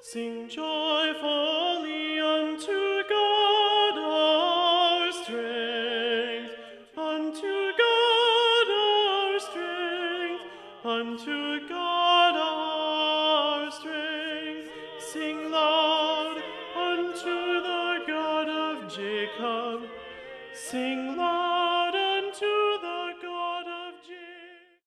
Sing joyfully unto God our strength, unto God our strength, unto God our strength. Sing loud unto the God of Jacob, sing loud.